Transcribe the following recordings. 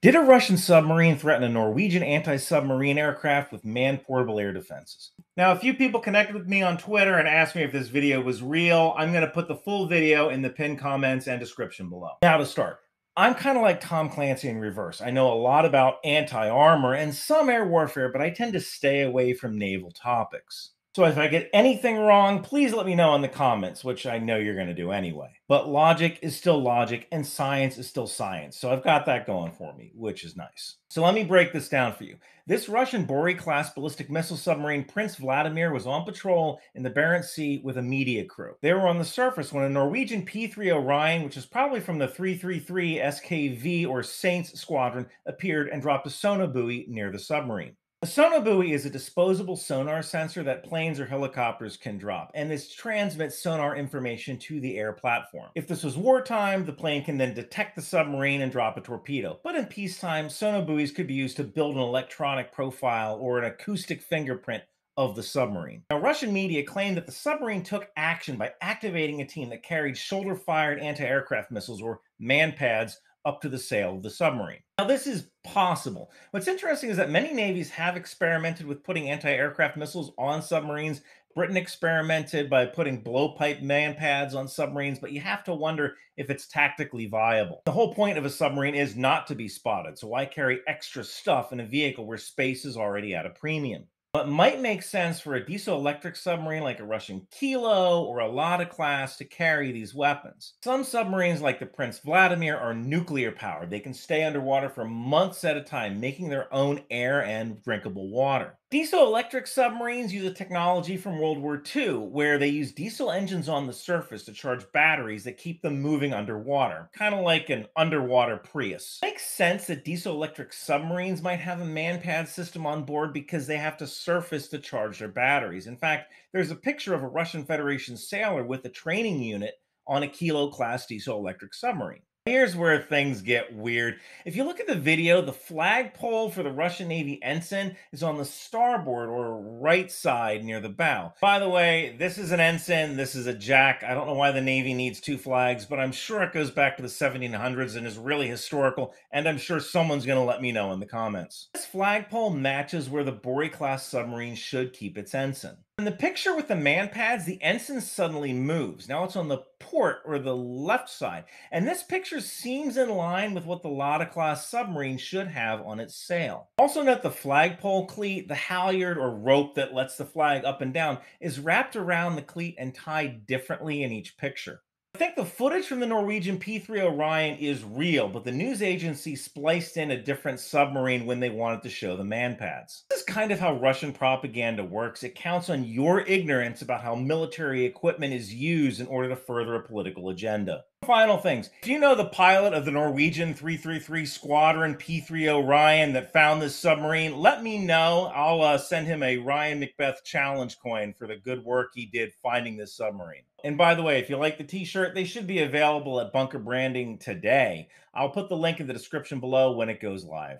Did a Russian submarine threaten a Norwegian anti submarine aircraft with man portable air defenses? Now, a few people connected with me on Twitter and asked me if this video was real. I'm going to put the full video in the pinned comments and description below. Now, to start, I'm kind of like Tom Clancy in reverse. I know a lot about anti armor and some air warfare, but I tend to stay away from naval topics. So if I get anything wrong, please let me know in the comments, which I know you're going to do anyway. But logic is still logic and science is still science. So I've got that going for me, which is nice. So let me break this down for you. This Russian Borei class ballistic missile submarine Prince Vladimir was on patrol in the Barents Sea with a media crew. They were on the surface when a Norwegian P-3 Orion, which is probably from the 333 SKV or Saints squadron, appeared and dropped a sonobuoy near the submarine. A sonobuoy is a disposable sonar sensor that planes or helicopters can drop, and this transmits sonar information to the air platform. If this was wartime, the plane can then detect the submarine and drop a torpedo. But in peacetime, sonobuoys could be used to build an electronic profile or an acoustic fingerprint of the submarine. Now, Russian media claimed that the submarine took action by activating a team that carried shoulder fired anti aircraft missiles or MANPADS up to the sail of the submarine. Now, this is possible. What's interesting is that many navies have experimented with putting anti aircraft missiles on submarines. Britain experimented by putting blowpipe MANPADS on submarines, but you have to wonder if it's tactically viable. The whole point of a submarine is not to be spotted, so why carry extra stuff in a vehicle where space is already at a premium? It might make sense for a diesel electric submarine like a Russian Kilo or a Lada class to carry these weapons. Some submarines, like the Prince Vladimir, are nuclear powered. They can stay underwater for months at a time, making their own air and drinkable water. Diesel electric submarines use a technology from World War II where they use diesel engines on the surface to charge batteries that keep them moving underwater, kind of like an underwater Prius. Makes sense that diesel electric submarines might have a MANPAD system on board because they have to surface to charge their batteries. In fact, there's a picture of a Russian Federation sailor with a training unit on a Kilo class diesel electric submarine. Here's where things get weird. If you look at the video, the flagpole for the Russian Navy ensign is on the starboard or right side near the bow. By the way, this is an ensign, this is a jack. I don't know why the Navy needs two flags, but I'm sure it goes back to the 1700s and is really historical, and I'm sure someone's going to let me know in the comments. This flagpole matches where the Borei class submarine should keep its ensign. In the picture with the MANPADS, the ensign suddenly moves. Now it's on the port or the left side. And this picture seems in line with what the Lada class submarine should have on its sail. Also note the flagpole cleat, the halyard or rope that lets the flag up and down, is wrapped around the cleat and tied differently in each picture. I think the footage from the Norwegian P3 Orion is real, but the news agency spliced in a different submarine when they wanted to show the MANPADS. This is kind of how Russian propaganda works. It counts on your ignorance about how military equipment is used in order to further a political agenda. Final things. If you know the pilot of the Norwegian 333 Squadron P3 Orion that found this submarine, let me know. I'll uh, send him a Ryan McBeth challenge coin for the good work he did finding this submarine. And by the way, if you like the t shirt, they should be available at Bunker Branding today. I'll put the link in the description below when it goes live.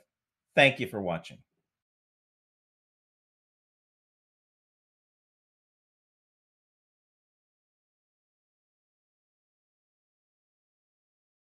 Thank you for watching.